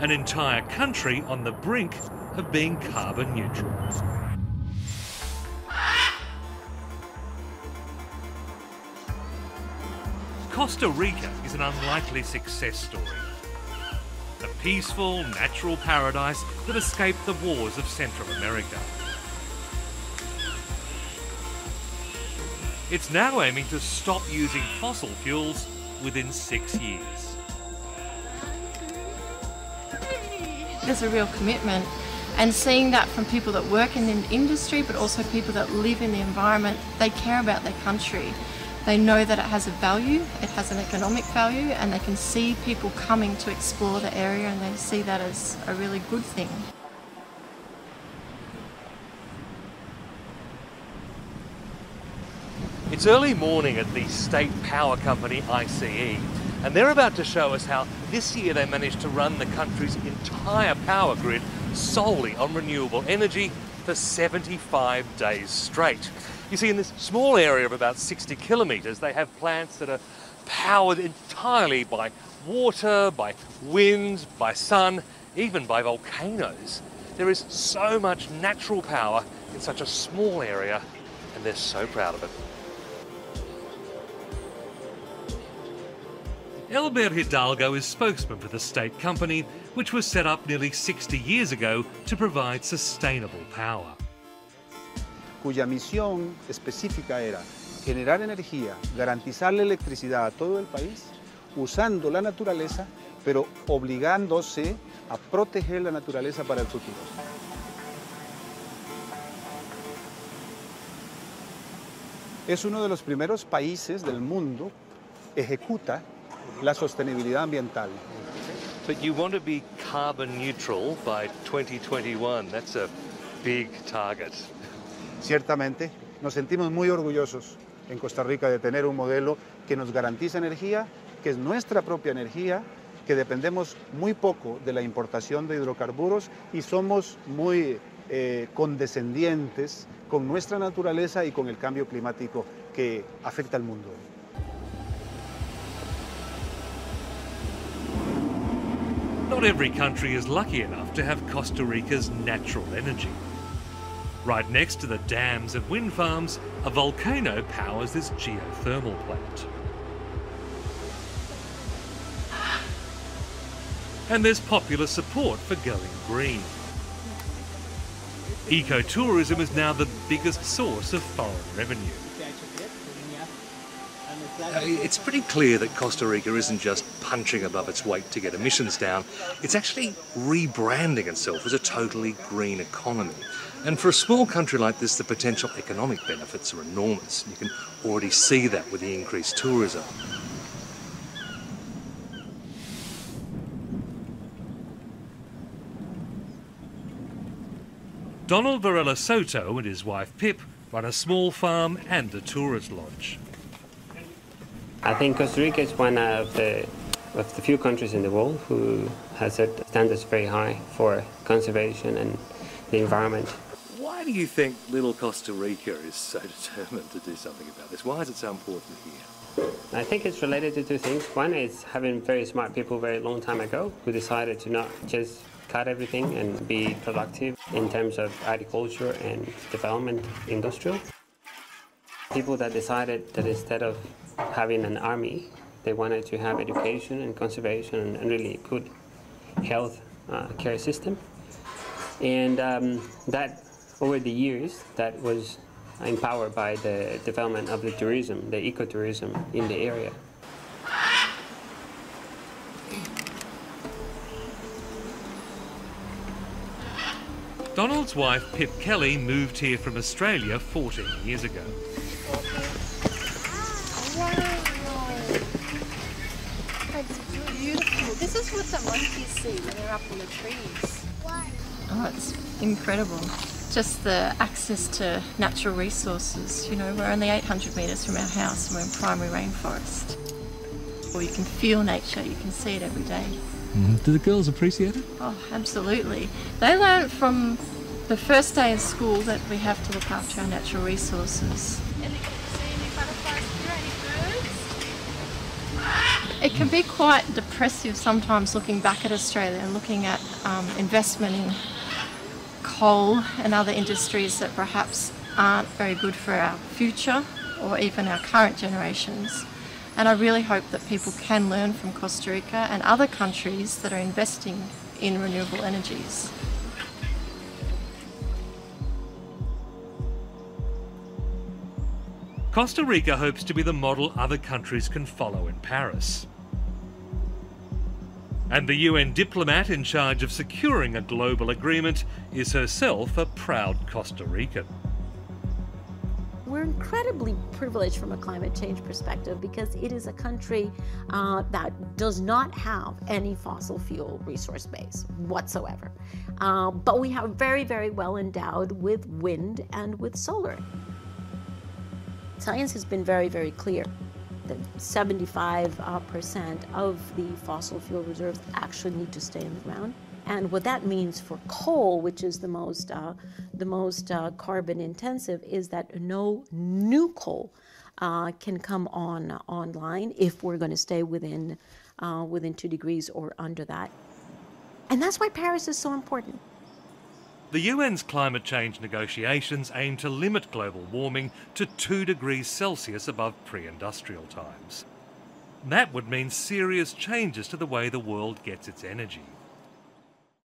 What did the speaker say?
an entire country on the brink of being carbon neutral. Costa Rica is an unlikely success story. A peaceful, natural paradise that escaped the wars of Central America. It's now aiming to stop using fossil fuels within six years. There's a real commitment and seeing that from people that work in the industry but also people that live in the environment, they care about their country. They know that it has a value, it has an economic value, and they can see people coming to explore the area and they see that as a really good thing. It's early morning at the state power company ICE, and they're about to show us how this year they managed to run the country's entire power grid solely on renewable energy for 75 days straight. You see, in this small area of about 60 kilometres, they have plants that are powered entirely by water, by wind, by sun, even by volcanoes. There is so much natural power in such a small area, and they're so proud of it. Elber Hidalgo is spokesman for the state company, which was set up nearly 60 years ago to provide sustainable power. cuya misión específica era generar energía, garantizar la electricidad a todo el país, usando la naturaleza, pero obligándose a proteger la naturaleza para el futuro. Es uno de los primeros países del mundo ejecuta la sostenibilidad ambiental. But you want to be carbon neutral by 2021. That's a big target. Ciertamente, nos sentimos muy orgullosos en Costa Rica de tener un modelo que nos garantiza energía, que es nuestra propia energía, que dependemos muy poco de la importación de hidrocarburos y somos muy eh, condescendientes con nuestra naturaleza y con el cambio climático que afecta al mundo. Not every country is lucky enough to have Costa Rica's natural energy. Right next to the dams and wind farms, a volcano powers this geothermal plant. And there's popular support for going green. Ecotourism is now the biggest source of foreign revenue. Uh, it's pretty clear that Costa Rica isn't just punching above its weight to get emissions down, it's actually rebranding itself as a totally green economy. And for a small country like this, the potential economic benefits are enormous. You can already see that with the increased tourism. Donald Varela Soto and his wife Pip run a small farm and a tourist lodge. I think Costa Rica is one of the, of the few countries in the world who has set standards very high for conservation and the environment. Why do you think little Costa Rica is so determined to do something about this? Why is it so important here? I think it's related to two things. One is having very smart people very long time ago who decided to not just cut everything and be productive in terms of agriculture and development industrial. People that decided that instead of having an army, they wanted to have education and conservation and really good health uh, care system. And um, that, over the years, that was empowered by the development of the tourism, the ecotourism in the area. Donald's wife, Pip Kelly, moved here from Australia 14 years ago. It's beautiful. This is what the monkeys see when they're up in the trees. Oh, it's incredible. Just the access to natural resources. You know, we're only 800 metres from our house and we're in primary rainforest. Or you can feel nature, you can see it every day. Mm. Do the girls appreciate it? Oh, absolutely. They learn from the first day of school that we have to look after our natural resources. It can be quite depressive sometimes looking back at Australia and looking at um, investment in coal and other industries that perhaps aren't very good for our future or even our current generations. And I really hope that people can learn from Costa Rica and other countries that are investing in renewable energies. Costa Rica hopes to be the model other countries can follow in Paris. And the UN diplomat in charge of securing a global agreement is herself a proud Costa Rican. We're incredibly privileged from a climate change perspective because it is a country uh, that does not have any fossil fuel resource base whatsoever. Uh, but we have very, very well endowed with wind and with solar. Science has been very, very clear that 75% uh, of the fossil fuel reserves actually need to stay in the ground. And what that means for coal, which is the most, uh, the most uh, carbon intensive, is that no new coal uh, can come on online if we're going to stay within, uh, within two degrees or under that. And that's why Paris is so important. The UN's climate change negotiations aim to limit global warming to 2 degrees Celsius above pre industrial times. That would mean serious changes to the way the world gets its energy.